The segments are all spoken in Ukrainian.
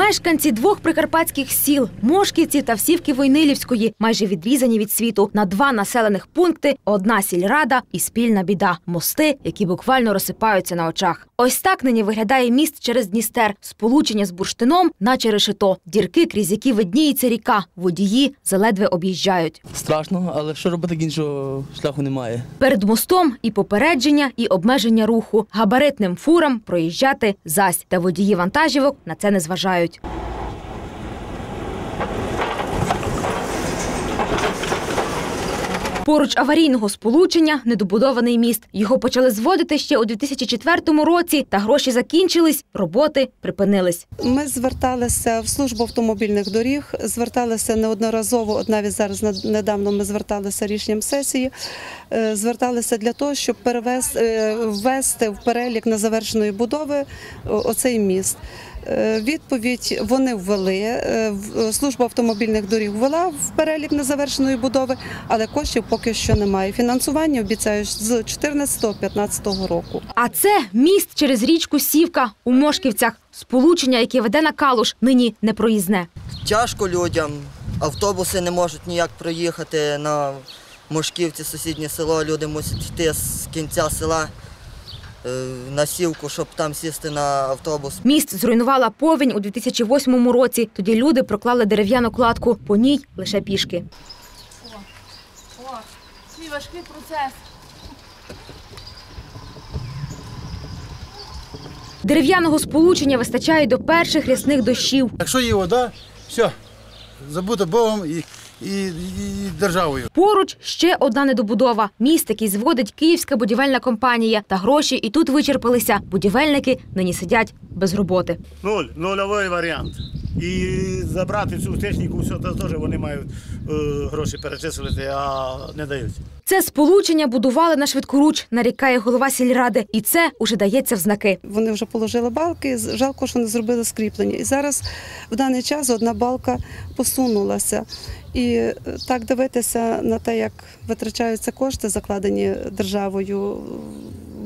Мешканці двох прикарпатських сіл Мошківці та Всівки Войнилівської майже відрізані від світу на два населених пункти, одна сільрада і спільна біда мости, які буквально розсипаються на очах. Ось так нині виглядає міст через Дністер, сполучення з бурштином, наче решето, дірки, крізь які видніється ріка. Водії заледве об'їжджають. Страшно, але що робити іншого шляху немає. Перед мостом і попередження, і обмеження руху. Габаритним фурам проїжджати зась. Та водії вантажівок на це не зважають. Поруч аварійного сполучення недобудований міст. Його почали зводити ще у 2004 році, та гроші закінчились, роботи припинились. Ми зверталися в службу автомобільних доріг, зверталися неодноразово. От навіть зараз недавно ми зверталися рішенням сесії. е, Зверталися для того, щоб перевести е, ввести в перелік незавершеної будови оцей міст. Е, Відповідь вони ввели. е, в- Служба автомобільних доріг ввела в перелік незавершеної будови, але коштів поки що немає. Фінансування обіцяють з 2014-2015 року. А це міст через річку Сівка у Мошківцях. Сполучення, яке веде на Калуш, нині не проїзне. Тяжко людям, автобуси не можуть ніяк проїхати на Мошківці, сусіднє село. Люди мусять йти з кінця села е, на сівку, щоб там сісти на автобус. Міст зруйнувала повінь у 2008 році. Тоді люди проклали дерев'яну кладку, по ній лише пішки. О, о, Свій важкий процес. Дерев'яного сполучення вистачає до перших рясних дощів. Якщо є вода, все, забуто Богом і, і, і державою. Поруч ще одна недобудова. Міст, який зводить київська будівельна компанія. Та гроші і тут вичерпалися. Будівельники нині сидять без роботи. Нуль, нульовий варіант. І забрати цю техніку, все це теж вони мають е, гроші перечислити, а не дають. Це сполучення будували на швидкоруч, нарікає голова сільради, і це уже дається в знаки. Вони вже положили балки. з- Жалко, що не зробили скріплення. І зараз в даний час одна балка посунулася. І е, так дивитися на те, як витрачаються кошти, закладені державою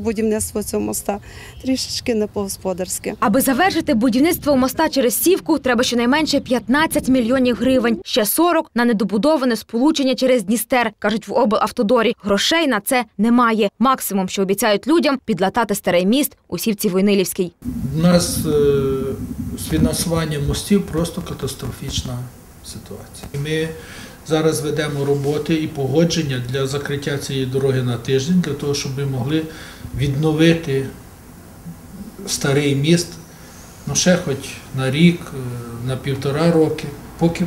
будівництво цього моста, трішечки не по-господарськи. Аби завершити будівництво моста через сівку, треба щонайменше 15 мільйонів гривень. Ще 40 на недобудоване сполучення через Дністер, кажуть в облавтодорі. Грошей на це немає. Максимум, що обіцяють людям, підлатати старий міст у сівці Войнилівській. У нас е, з фінансуванням мостів просто катастрофічна ситуація. Ми зараз ведемо роботи і погодження для закриття цієї дороги на тиждень, для того, щоб ми могли відновити старий міст ну ще хоч на рік, е, на півтора роки, поки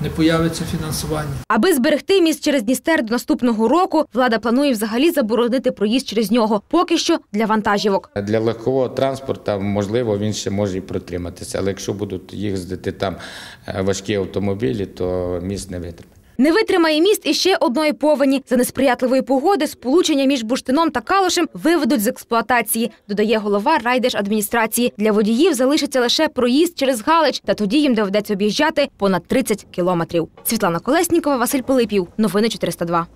не появиться фінансування. Аби зберегти міст через Дністер до наступного року, влада планує взагалі заборонити проїзд через нього. Поки що для вантажівок. Для легкового транспорту, можливо, він ще може і протриматися, але якщо будуть їздити там е, важкі автомобілі, то міст не витримає. Не витримає міст іще одної повені. За несприятливої погоди сполучення між Буштином та Калушем виведуть з експлуатації, додає голова райдержадміністрації. Для водіїв залишиться лише проїзд через Галич, та тоді їм доведеться об'їжджати понад 30 кілометрів. Світлана Колеснікова, Василь Пилипів. Новини 402.